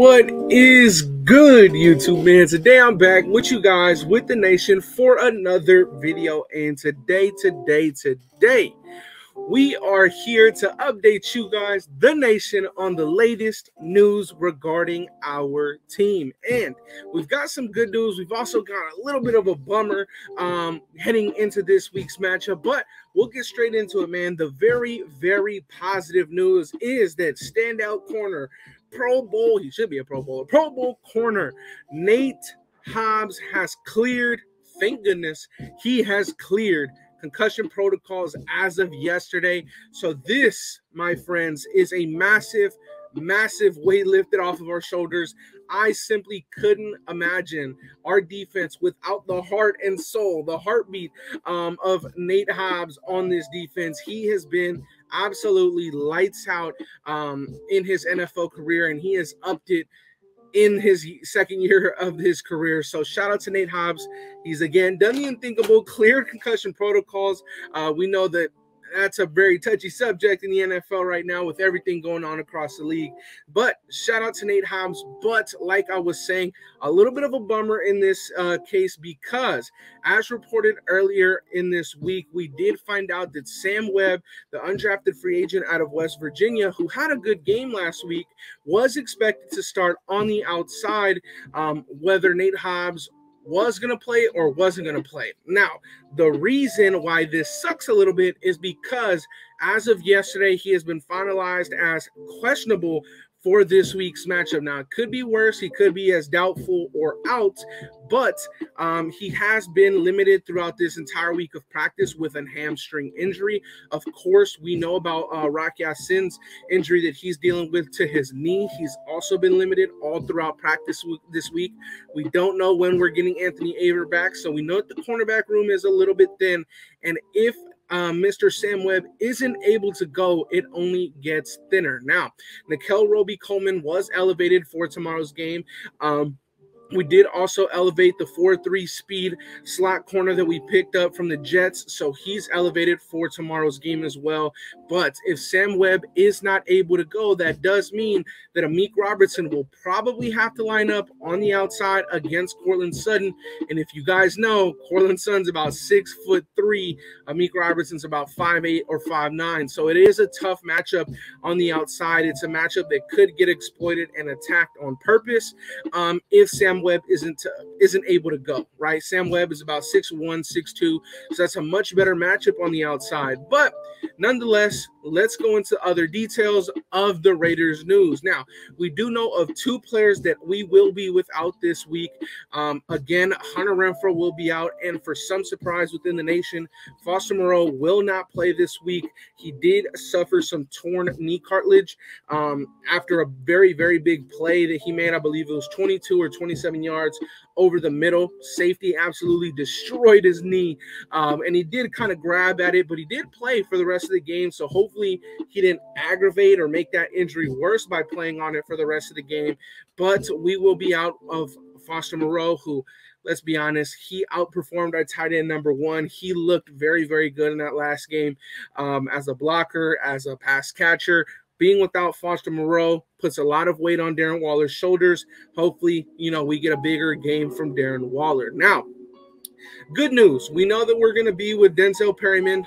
What is good, YouTube man? Today I'm back with you guys with the nation for another video. And today, today, today, we are here to update you guys, the nation, on the latest news regarding our team. And we've got some good news. We've also got a little bit of a bummer um, heading into this week's matchup, but we'll get straight into it, man. The very, very positive news is that standout corner, Pro Bowl, he should be a Pro Bowler, Pro Bowl corner, Nate Hobbs has cleared. Thank goodness he has cleared concussion protocols as of yesterday. So, this, my friends, is a massive, massive weight lifted off of our shoulders. I simply couldn't imagine our defense without the heart and soul, the heartbeat um, of Nate Hobbs on this defense. He has been absolutely lights out um, in his NFL career, and he has upped it in his second year of his career. So shout out to Nate Hobbs. He's again done the unthinkable, cleared concussion protocols. Uh, we know that that's a very touchy subject in the NFL right now with everything going on across the league. But shout out to Nate Hobbs. But like I was saying, a little bit of a bummer in this uh, case because, as reported earlier in this week, we did find out that Sam Webb, the undrafted free agent out of West Virginia, who had a good game last week, was expected to start on the outside. Um, whether Nate Hobbs was going to play or wasn't going to play. Now, the reason why this sucks a little bit is because as of yesterday, he has been finalized as questionable for this week's matchup. Now, it could be worse. He could be as doubtful or out, but um, he has been limited throughout this entire week of practice with a hamstring injury. Of course, we know about uh, Ya-Sin's injury that he's dealing with to his knee. He's also been limited all throughout practice this week. We don't know when we're getting Anthony Aver back, so we know that the cornerback room is a little bit thin. And if um, Mr. Sam Webb isn't able to go, it only gets thinner. Now, Nickell Robey-Coleman was elevated for tomorrow's game. Um, we did also elevate the 4-3 speed slot corner that we picked up from the Jets. So he's elevated for tomorrow's game as well. But if Sam Webb is not able to go, that does mean that Amik Robertson will probably have to line up on the outside against Courtland Sutton. And if you guys know, Courtland Sutton's about six foot three. Amik Robertson's about five eight or five nine. So it is a tough matchup on the outside. It's a matchup that could get exploited and attacked on purpose um, if Sam Webb isn't uh, isn't able to go, right? Sam Webb is about 6'1, 6'2, so that's a much better matchup on the outside. But nonetheless, let's go into other details of the Raiders news. Now, we do know of two players that we will be without this week. Um, again, Hunter Renfrow will be out, and for some surprise within the nation, Foster Moreau will not play this week. He did suffer some torn knee cartilage um, after a very, very big play that he made. I believe it was 22 or 27 yards over the middle. Safety absolutely destroyed his knee, um, and he did kind of grab at it, but he did play for the rest of the game. So hopefully he didn't aggravate or make that injury worse by playing on it for the rest of the game. But we will be out of Foster Moreau, who let's be honest, he outperformed our tight end number one. He looked very, very good in that last game um, as a blocker, as a pass catcher being without Foster Moreau puts a lot of weight on Darren Waller's shoulders. Hopefully, you know, we get a bigger game from Darren Waller. Now, good news. We know that we're going to be with Denzel Perryman.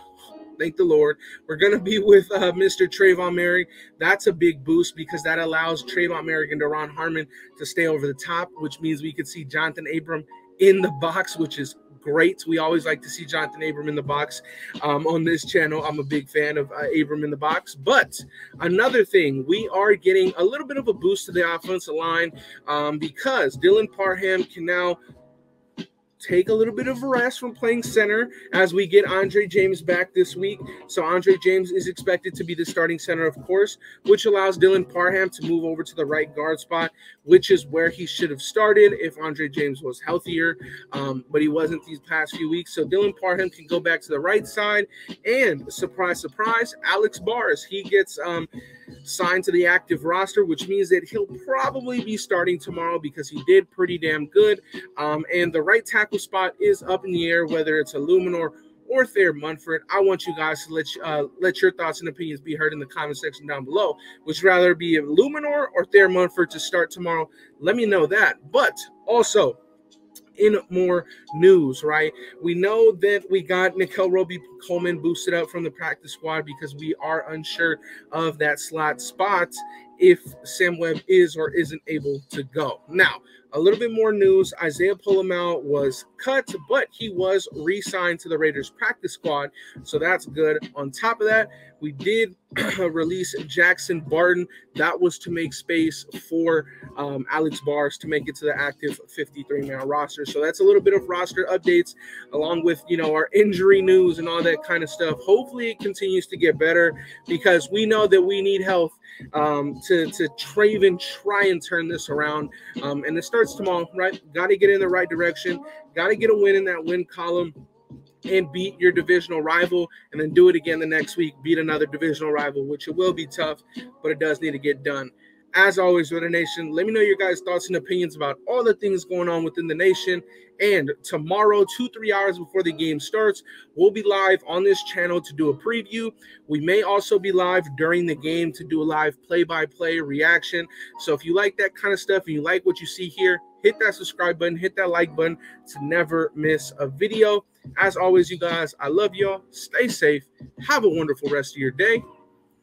Thank the Lord. We're going to be with uh, Mr. Tre'von Moehrig. That's a big boost because that allows Tre'von Moehrig and Duron Harmon to stay over the top, which means we could see Jonathan Abram in the box, which is great. We always like to see Jonathan Abram in the box um, on this channel. I'm a big fan of uh, Abram in the box. But another thing, we are getting a little bit of a boost to the offensive line um, because Dylan Parham can now take a little bit of a rest from playing center as we get Andre James back this week. So Andre James is expected to be the starting center, of course, which allows Dylan Parham to move over to the right guard spot, which is where he should have started if Andre James was healthier. Um, but he wasn't these past few weeks. So Dylan Parham can go back to the right side. And surprise, surprise, Alex Bars, he gets um, signed to the active roster, which means that he'll probably be starting tomorrow because he did pretty damn good. Um, and the right tackle spot is up in the air, whether it's Eluemunor or Thayer Munford. I want you guys to let uh, let your thoughts and opinions be heard in the comment section down below. Would you rather be Eluemunor or Thayer Munford to start tomorrow? Let me know that. But also, in more news, right? We know that we got Nickell Robey-Coleman boosted up from the practice squad because we are unsure of that slot spot if Sam Webb is or isn't able to go. Now, a little bit more news Isaiah Pola-Mao was cut, but he was re signed to the Raiders practice squad. So that's good. On top of that, we did release Jackson Barton. That was to make space for um, Alex Bars to make it to the active 53 man roster. So that's a little bit of roster updates along with, you know, our injury news and all that kind of stuff. Hopefully it continues to get better because we know that we need health um, to, to Traven try and turn this around. Um, and it starts tomorrow, right? Got to get in the right direction. Got to get a win in that win column and beat your divisional rival and then do it again the next week beat another divisional rival which it will be tough but it does need to get done as always with the nation let me know your guys thoughts and opinions about all the things going on within the nation and tomorrow two three hours before the game starts we'll be live on this channel to do a preview we may also be live during the game to do a live play-by-play reaction so if you like that kind of stuff and you like what you see here hit that subscribe button hit that like button to never miss a video as always, you guys, I love y'all. Stay safe. Have a wonderful rest of your day.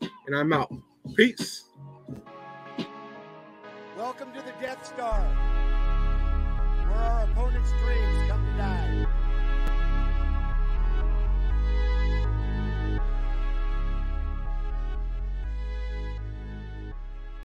And I'm out. Peace. Welcome to the Death Star, where our opponent's dreams come to die.